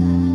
Mm-hmm.